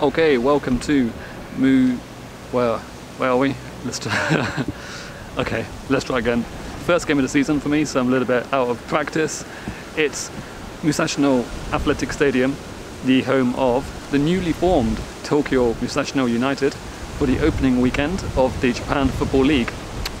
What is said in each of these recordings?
Okay, welcome to Mu. Where, where are we? Let's okay, let's try again. First game of the season for me, so I'm a little bit out of practice. It's Musashino Athletic Stadium, the home of the newly formed Tokyo Musashino United for the opening weekend of the Japan Football League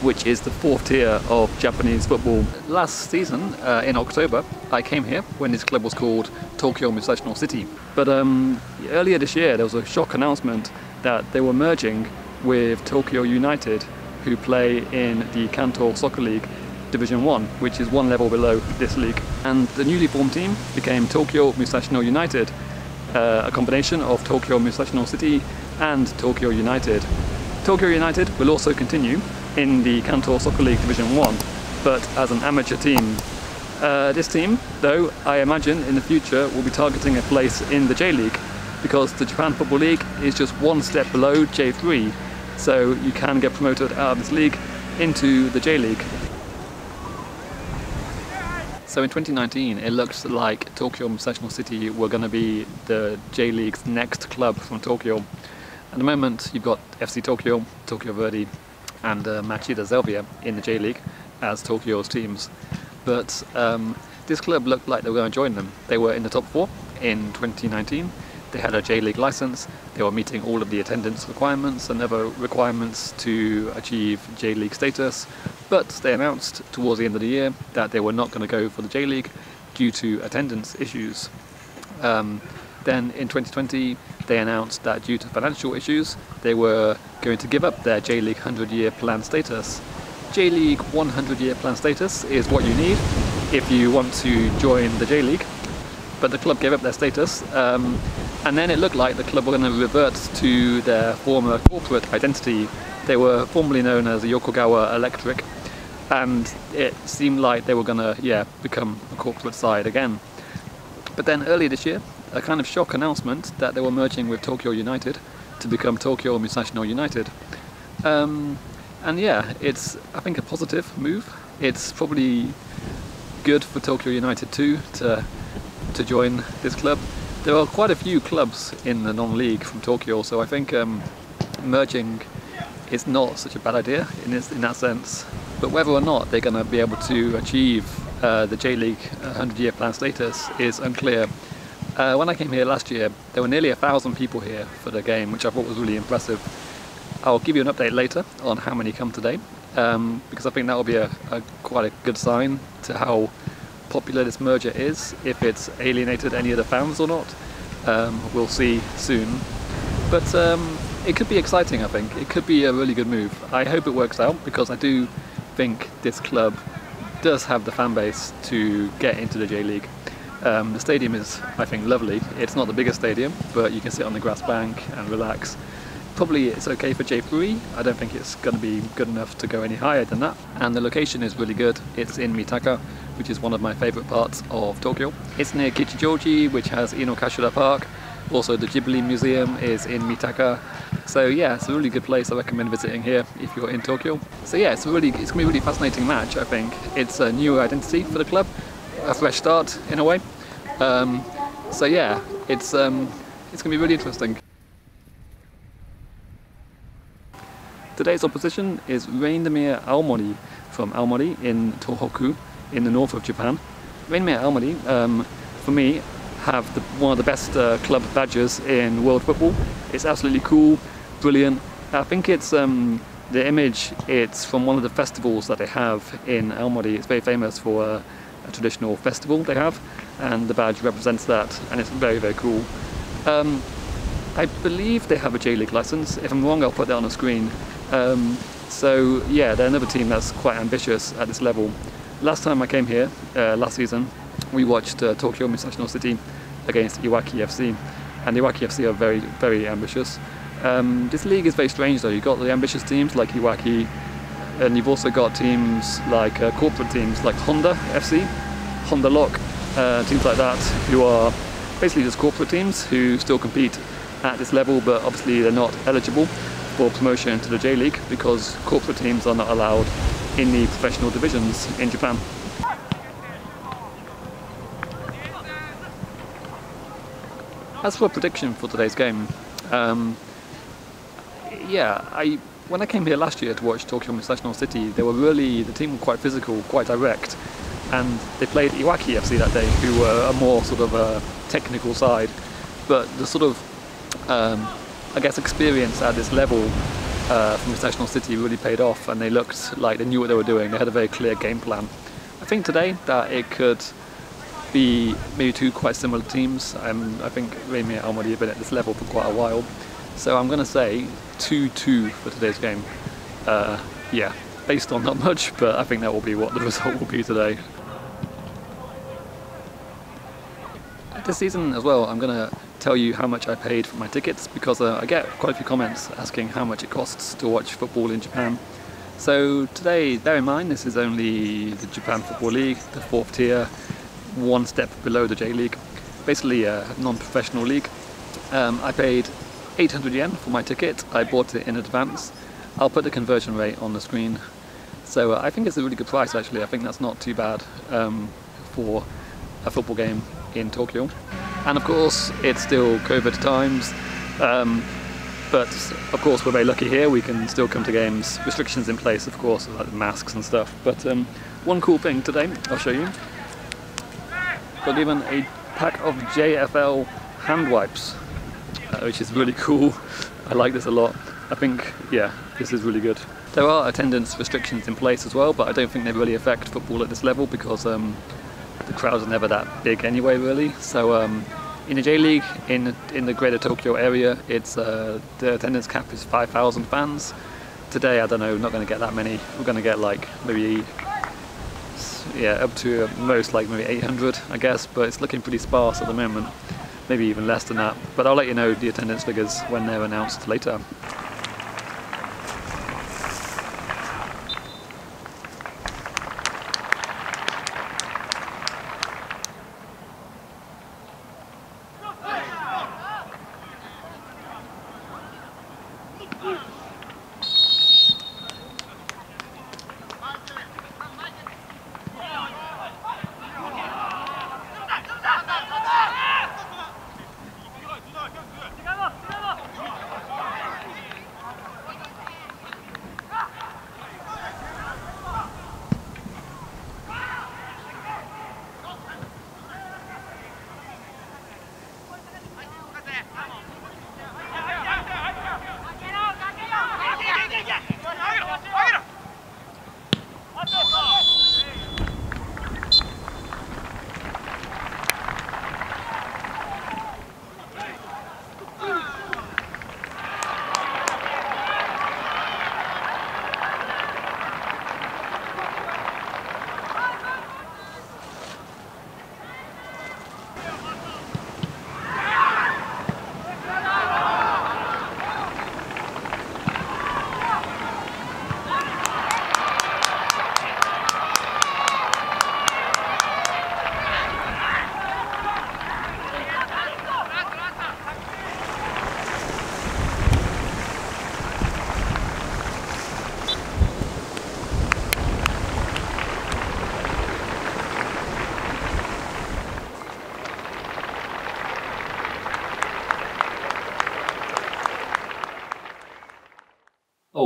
which is the fourth tier of Japanese football. Last season, uh, in October, I came here when this club was called Tokyo Musashino City. But um, earlier this year, there was a shock announcement that they were merging with Tokyo United, who play in the Kanto Soccer League Division 1, which is one level below this league. And the newly formed team became Tokyo Musashino United, uh, a combination of Tokyo Musashino City and Tokyo United. Tokyo United will also continue in the Kanto Soccer League Division 1, but as an amateur team. Uh, this team, though, I imagine in the future will be targeting a place in the J-League, because the Japan Football League is just one step below J3, so you can get promoted out of this league into the J-League. So in 2019, it looks like Tokyo Musashino City were going to be the J-League's next club from Tokyo. At the moment, you've got FC Tokyo, Tokyo Verdy, and uh, Machida Zelvia in the J League as Tokyo's teams. But um, this club looked like they were going to join them. They were in the top four in 2019. They had a J League license. They were meeting all of the attendance requirements and other requirements to achieve J League status. But they announced towards the end of the year that they were not going to go for the J League due to attendance issues. Um, then in 2020, they announced that due to financial issues, they were going to give up their J-League 100 year plan status. J-League 100 year plan status is what you need if you want to join the J-League, but the club gave up their status, um, and then it looked like the club were going to revert to their former corporate identity. They were formerly known as Yokogawa Electric, and it seemed like they were going to, yeah, become a corporate side again. But then earlier this year, a kind of shock announcement that they were merging with Tokyo United to become Tokyo Musashino United. Um, and yeah, it's I think a positive move. It's probably good for Tokyo United too to to join this club. There are quite a few clubs in the non-league from Tokyo, so I think um, merging is not such a bad idea in, this, in that sense. But whether or not they're going to be able to achieve uh, the J-League 100-year plan status is unclear. Uh, when I came here last year, there were nearly a thousand people here for the game, which I thought was really impressive. I'll give you an update later on how many come today, um, because I think that will be a, a, quite a good sign to how popular this merger is, if it's alienated any of the fans or not. Um, we'll see soon. But um, it could be exciting, I think. It could be a really good move. I hope it works out, because I do think this club does have the fan base to get into the J-League. Um, the stadium is, I think, lovely. It's not the biggest stadium, but you can sit on the grass bank and relax. Probably it's okay for J3. I don't think it's going to be good enough to go any higher than that. And the location is really good. It's in Mitaka, which is one of my favourite parts of Tokyo. It's near Kichijoji, which has Inokashira Park. Also, the Ghibli Museum is in Mitaka. So yeah, it's a really good place. I recommend visiting here if you're in Tokyo. So yeah, it's really, it's gonna be a really fascinating match. I think it's a new identity for the club a fresh start in a way. Um, so yeah, it's um, it's going to be really interesting. Today's opposition is ReinMeer Aomori from Aomori in Tohoku in the north of Japan. ReinMeer Aomori, um, for me, have the, one of the best uh, club badges in world football. It's absolutely cool, brilliant. I think it's um, the image, it's from one of the festivals that they have in Aomori. It's very famous for uh, a traditional festival they have, and the badge represents that, and it's very, very cool. Um, I believe they have a J-League license. If I'm wrong, I'll put that on the screen. Um, so yeah, they're another team that's quite ambitious at this level. Last time I came here, uh, last season, we watched uh, Tokyo Musashino City against Iwaki FC, and Iwaki FC are very, very ambitious. Um, this league is very strange though. You've got the ambitious teams like Iwaki, and you've also got teams like uh, corporate teams like Honda FC, Honda Lock, uh, teams like that, who are basically just corporate teams who still compete at this level, but obviously they're not eligible for promotion to the J League because corporate teams are not allowed in the professional divisions in Japan. As for a prediction for today's game, Um, yeah, I when I came here last year to watch Tokyo Musashino City, they were really the team were quite physical, quite direct, and they played Iwaki FC that day, who were a more sort of a technical side, but the sort of um, I guess experience at this level uh, from National City really paid off, and they looked like they knew what they were doing. They had a very clear game plan. I think today that it could be maybe two quite similar teams. Um, I think ReinMeer Aomori have been at this level for quite a while. So I'm going to say 2-2 for today's game. Uh, yeah, based on not much, but I think that will be what the result will be today. This season as well, I'm going to tell you how much I paid for my tickets because uh, I get quite a few comments asking how much it costs to watch football in Japan. So today, bear in mind, this is only the Japan Football League, the fourth tier, one step below the J League, basically a non-professional league. Um, I paid 800 yen for my ticket. I bought it in advance. I'll put the conversion rate on the screen. So uh, I think it's a really good price actually. I think that's not too bad um, for a football game in Tokyo. And of course, it's still COVID times. Um, but of course, we're very lucky here. We can still come to games. Restrictions in place, of course, like masks and stuff. But um, one cool thing today, I'll show you. Got given a pack of JFL hand wipes uh, which is really cool. I like this a lot. I think, yeah, this is really good. There are attendance restrictions in place as well, but I don't think they really affect football at this level because um, the crowds are never that big anyway, really. So um, in the J League, in in the Greater Tokyo area, it's uh, the attendance cap is 5,000 fans. Today, I don't know, we're not going to get that many. We're going to get like maybe yeah up to most like maybe 800, I guess, but it's looking pretty sparse at the moment maybe even less than that. But I'll let you know the attendance figures when they're announced later.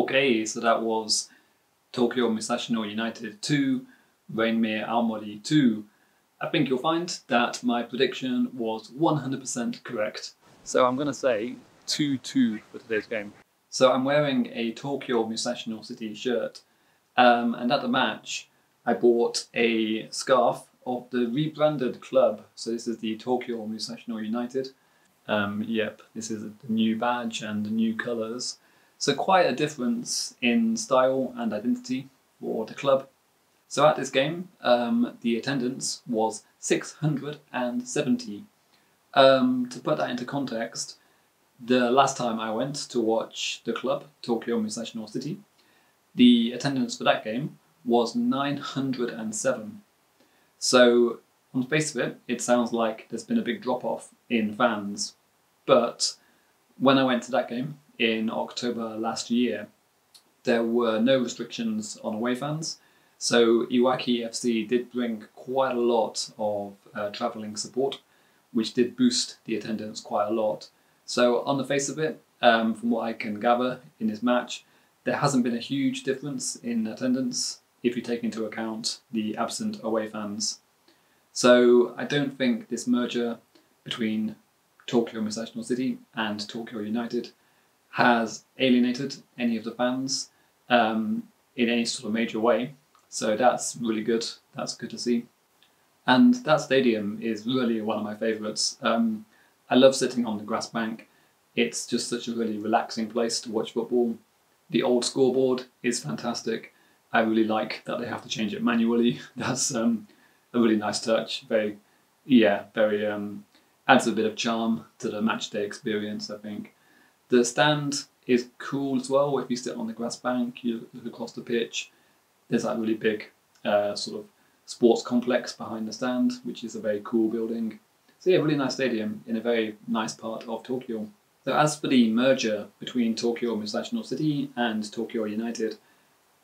Okay, so that was Tokyo Musashino United 2, ReinMeer Aomori 2. I think you'll find that my prediction was 100% correct. So I'm going to say 2-2 for today's game. So I'm wearing a Tokyo Musashino City shirt, um, and at the match I bought a scarf of the rebranded club. So this is the Tokyo Musashino United. Um, yep, this is the new badge and the new colours. So quite a difference in style and identity for the club. So at this game, um, the attendance was 670. Um, to put that into context, the last time I went to watch the club, Tokyo Musashino City, the attendance for that game was 907. So on the face of it, it sounds like there's been a big drop off in fans. But when I went to that game, in October last year, there were no restrictions on away fans. So Iwaki FC did bring quite a lot of uh, travelling support, which did boost the attendance quite a lot. So on the face of it, um, from what I can gather in this match, there hasn't been a huge difference in attendance if you take into account the absent away fans. So I don't think this merger between Tokyo Musashino City and Tokyo United has alienated any of the fans um, in any sort of major way. So that's really good. That's good to see. And that stadium is really one of my favourites. Um, I love sitting on the grass bank. It's just such a really relaxing place to watch football. The old scoreboard is fantastic. I really like that they have to change it manually. That's um, a really nice touch. Very, yeah, very um, adds a bit of charm to the match day experience. I think the stand is cool as well. If you sit on the grass bank, you look across the pitch. There's that really big uh, sort of sports complex behind the stand, which is a very cool building. So yeah, really nice stadium in a very nice part of Tokyo. So as for the merger between Tokyo Musashino City and Tokyo United,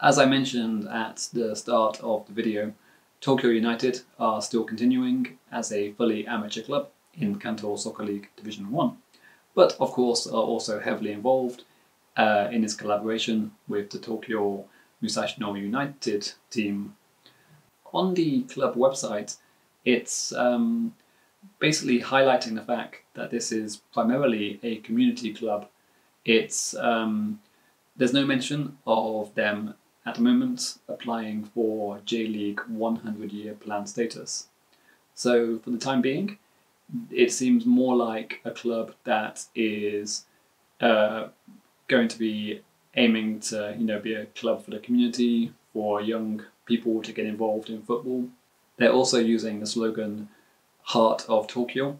as I mentioned at the start of the video, Tokyo United are still continuing as a fully amateur club in Kanto Soccer League Division 1, but of course are also heavily involved uh, in its collaboration with the Tokyo Musashino United team. On the club website, it's um, basically highlighting the fact that this is primarily a community club. It's um, there's no mention of them at the moment applying for J League 100 year plan status. So for the time being, it seems more like a club that is uh, going to be aiming to you know be a club for the community for young people to get involved in football. They're also using the slogan "Heart of Tokyo"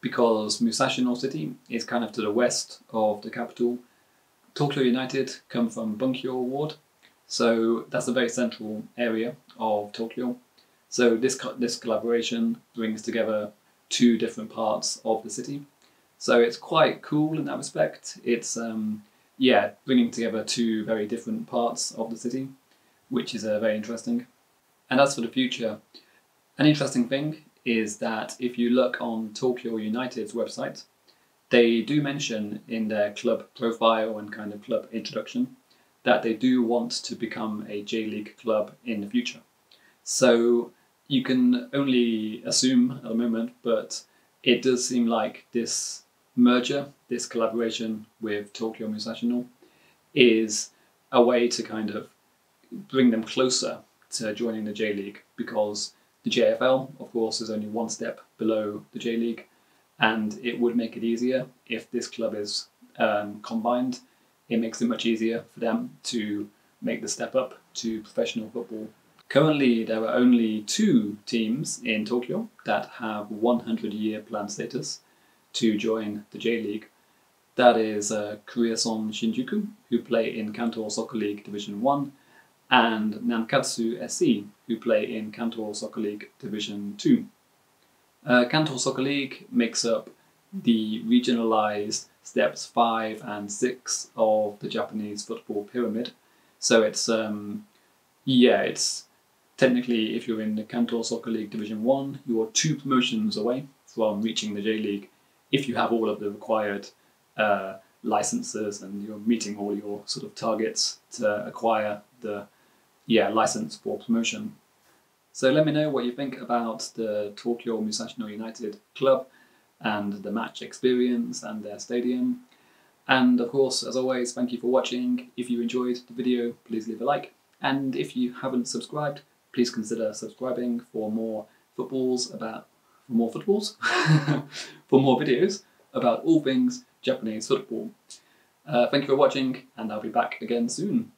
because Musashino City is kind of to the west of the capital. Tokyo United come from Bunkyo Ward, so that's a very central area of Tokyo. So this this collaboration brings together two different parts of the city. So it's quite cool in that respect. It's um, yeah, bringing together two very different parts of the city, which is uh, very interesting. And as for the future, an interesting thing is that if you look on Tokyo United's website, they do mention in their club profile and kind of club introduction that they do want to become a J League club in the future. So you can only assume at the moment, but it does seem like this merger, this collaboration with Tokyo Musashino, is a way to kind of bring them closer to joining the J League because the JFL, of course, is only one step below the J League, and it would make it easier if this club is um, combined. It makes it much easier for them to make the step up to professional football Currently, there are only two teams in Tokyo that have 100 year plan status to join the J League. That is uh, Shinjuku, who play in Kanto Soccer League Division 1, and Nankatsu SC, who play in Kanto Soccer League Division 2. Uh, Kanto Soccer League makes up the regionalized steps 5 and 6 of the Japanese football pyramid. So it's, um, yeah, it's technically, if you're in the Kanto Soccer League Division 1, you're two promotions away from reaching the J League if you have all of the required uh, licenses and you're meeting all your sort of targets to acquire the yeah license for promotion. So let me know what you think about the Tokyo Musashino United club and the match experience and their stadium. And of course, as always, thank you for watching. If you enjoyed the video, please leave a like. And if you haven't subscribed, please consider subscribing for more footballs about for more footballs for more videos about all things Japanese football. Uh, thank you for watching, and I'll be back again soon.